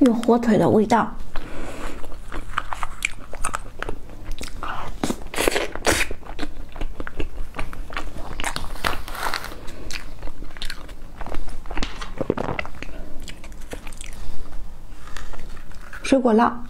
有火腿的味道。水果捞。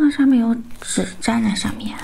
那上面有纸粘在上面。